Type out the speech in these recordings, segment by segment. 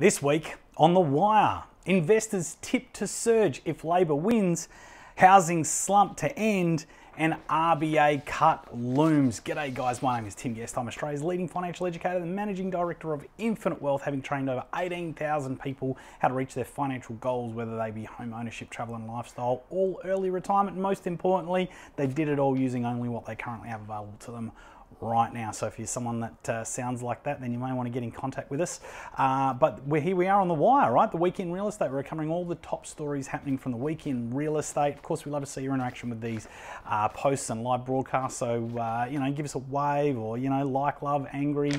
This week on The Wire, investors tip to surge if Labor wins, housing slump to end, and RBA cut looms. G'day guys, my name is Tim Guest. I'm Australia's leading financial educator and managing director of Infinite Wealth, having trained over 18,000 people how to reach their financial goals, whether they be home ownership, travel and lifestyle, all early retirement. Most importantly, they did it all using only what they currently have available to them right now. So if you're someone that uh, sounds like that, then you may want to get in contact with us. Uh, but we're here we are on the wire, right? The week in real estate. We're covering all the top stories happening from the week in real estate. Of course, we love to see your interaction with these uh, posts and live broadcasts. So uh, you know, give us a wave or you know, like, love, angry.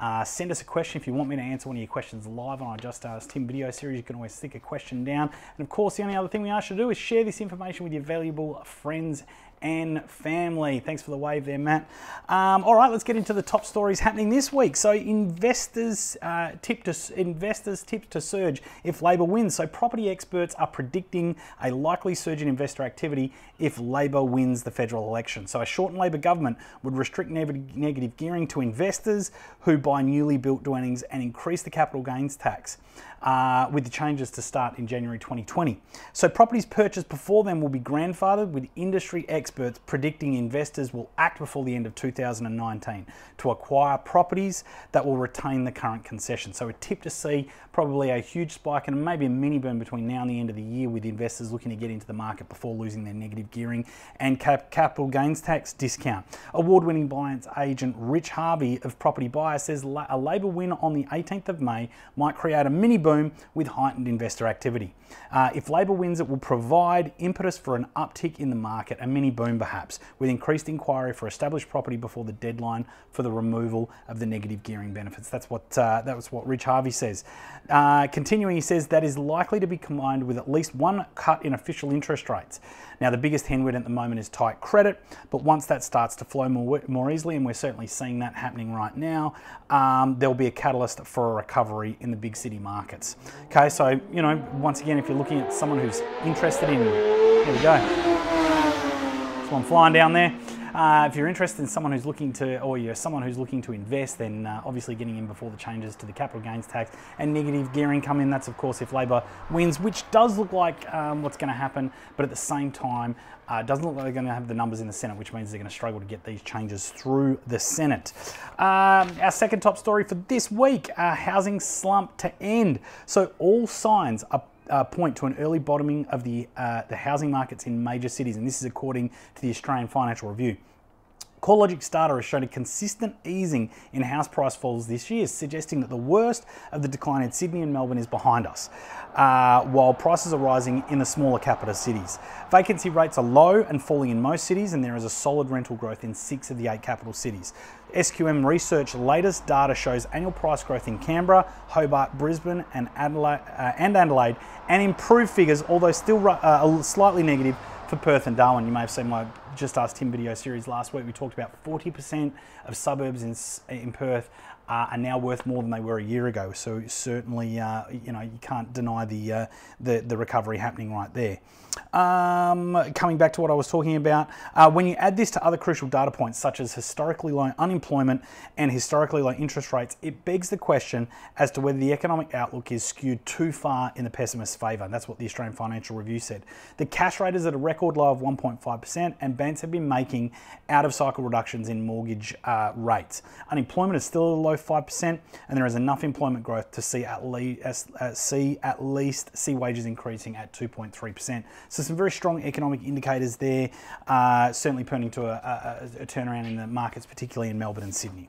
Uh, send us a question if you want me to answer one of your questions live on our Just Ask Tim video series. You can always stick a question down. And of course, the only other thing we ask you to do is share this information with your valuable friends and family. Thanks for the wave there, Matt. Um, all right, let's get into the top stories happening this week. So, investors uh, tip to investors tip to surge if Labor wins. So, property experts are predicting a likely surge in investor activity if Labor wins the federal election. So, a Shorten Labor government would restrict negative gearing to investors who buy newly built dwellings and increase the capital gains tax. Uh, with the changes to start in January 2020. So, properties purchased before then will be grandfathered, with industry experts predicting investors will act before the end of 2019 to acquire properties that will retain the current concession. So, a tip to see probably a huge spike and maybe a mini boom between now and the end of the year with investors looking to get into the market before losing their negative gearing and cap- capital gains tax discount. Award winning buyers agent Rich Harvey of Property Buyer says a Labor win on the 18th of May might create a mini boom boom with heightened investor activity. Uh, if Labor wins, it will provide impetus for an uptick in the market, a mini boom perhaps, with increased inquiry for established property before the deadline for the removal of the negative gearing benefits. That's what uh, that was what Rich Harvey says. Uh, continuing, he says that is likely to be combined with at least one cut in official interest rates. Now, the biggest headwind at the moment is tight credit, but once that starts to flow more, more easily, and we're certainly seeing that happening right now, um, there'll be a catalyst for a recovery in the big city markets. Okay, so, you know, once again, if you're looking at someone who's interested in, here we go. So I'm flying down there. Uh, if you're interested in someone who's looking to, or you're someone who's looking to invest, then uh, obviously getting in before the changes to the capital gains tax and negative gearing come in. That's of course if Labor wins, which does look like um, what's going to happen, but at the same time, uh, doesn't look like they're going to have the numbers in the Senate, which means they're going to struggle to get these changes through the Senate. Um, our second top story for this week: housing slump to end. So all signs are uh, point to an early bottoming of the, uh, the housing markets in major cities, and this is according to the Australian Financial Review. CoreLogic's data has shown a consistent easing in house price falls this year, suggesting that the worst of the decline in Sydney and Melbourne is behind us, uh, while prices are rising in the smaller capital cities. Vacancy rates are low and falling in most cities, and there is a solid rental growth in six of the eight capital cities. SQM Research latest data shows annual price growth in Canberra, Hobart, Brisbane, and Adelaide, uh, and, Adelaide and improved figures, although still uh, slightly negative for Perth and Darwin. You may have seen my Just Ask Tim video series last week. We talked about 40% of suburbs in, in Perth are now worth more than they were a year ago. So certainly, uh, you know, you can't deny the, uh, the, the recovery happening right there. Um, coming back to what I was talking about, uh, when you add this to other crucial data points such as historically low unemployment and historically low interest rates, it begs the question as to whether the economic outlook is skewed too far in the pessimist's favour. That's what the Australian Financial Review said. The cash rate is at a record low of 1.5%, and banks have been making out of cycle reductions in mortgage uh, rates. Unemployment is still at a low 5%, and there is enough employment growth to see at, least, uh, see at least see wages increasing at 2.3%. So some very strong economic indicators there, uh, certainly pointing to a, a, a turnaround in the markets, particularly in Melbourne and Sydney.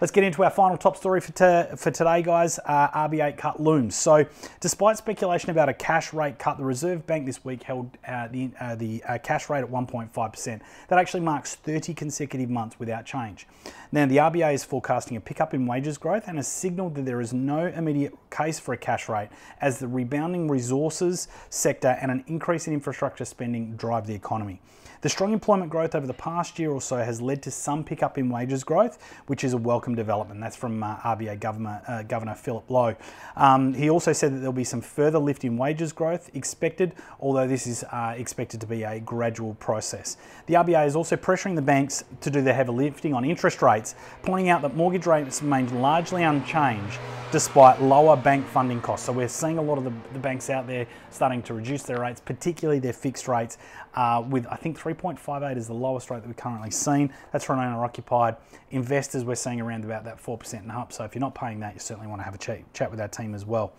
Let's get into our final top story for, for today, guys. Uh, RBA cut looms. So, despite speculation about a cash rate cut, the Reserve Bank this week held uh, the, uh, the uh, cash rate at 1.5%. That actually marks 30 consecutive months without change. Now, the RBA is forecasting a pickup in wages growth and has signalled that there is no immediate case for a cash rate as the rebounding resources sector and an increase in infrastructure spending drive the economy. The strong employment growth over the past year or so has led to some pickup in wages growth, which is a welcome development. That's from uh, RBA Governor, uh, Governor Philip Lowe. Um, he also said that there'll be some further lift in wages growth expected, although this is uh, expected to be a gradual process. The RBA is also pressuring the banks to do the heavy lifting on interest rates, pointing out that mortgage rates remain largely unchanged despite lower bank funding costs. So we're seeing a lot of the, the banks out there starting to reduce their rates, particularly their fixed rates, uh, with I think 3.58 is the lowest rate that we've currently seen. That's for an owner occupied. Investors, we're seeing around about that 4% and up. So if you're not paying that, you certainly want to have a chat, chat with our team as well.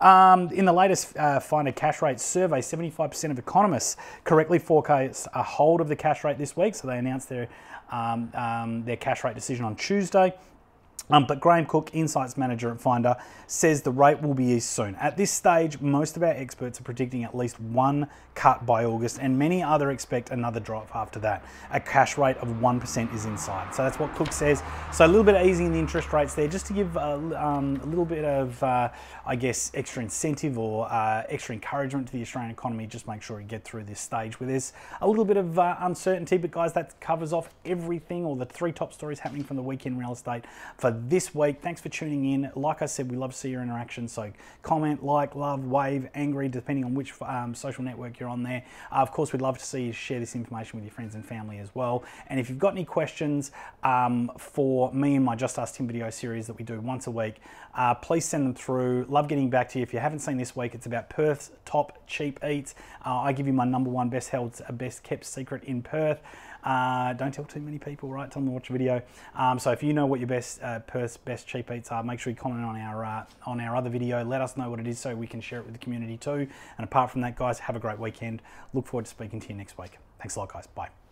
Um, in the latest uh, Finder cash rate survey, 75% of economists correctly forecast a hold of the cash rate this week. So they announced their um, um, their cash rate decision on Tuesday. Um, but Graham Cooke, Insights Manager at Finder, says the rate will be eased soon. At this stage, most of our experts are predicting at least one cut by August, and many other expect another drop after that. A cash rate of 1% is inside. So that's what Cooke says. So a little bit of easing in the interest rates there, just to give a, um, a little bit of, uh, I guess, extra incentive or uh, extra encouragement to the Australian economy. Just make sure you get through this stage where there's a little bit of uh, uncertainty. But guys, that covers off everything, or the three top stories happening from the weekend real estate for this week. Thanks for tuning in. Like I said, we love to see your interaction. So comment, like, love, wave, angry, depending on which um, social network you're on there. Uh, of course, we'd love to see you share this information with your friends and family as well. And if you've got any questions um, for me and my Just Ask Tim video series that we do once a week, uh, please send them through. Love getting back to you. If you haven't seen this week, it's about Perth's top cheap eats. Uh, I give you my number one best held, best kept secret in Perth. Uh, don't tell too many people, right? Tell them to watch a video. Um, so if you know what your best uh, best cheap eats are, make sure you comment on our uh, on our other video. Let us know what it is so we can share it with the community too. And apart from that, guys, have a great weekend. Look forward to speaking to you next week. Thanks a lot, guys. Bye.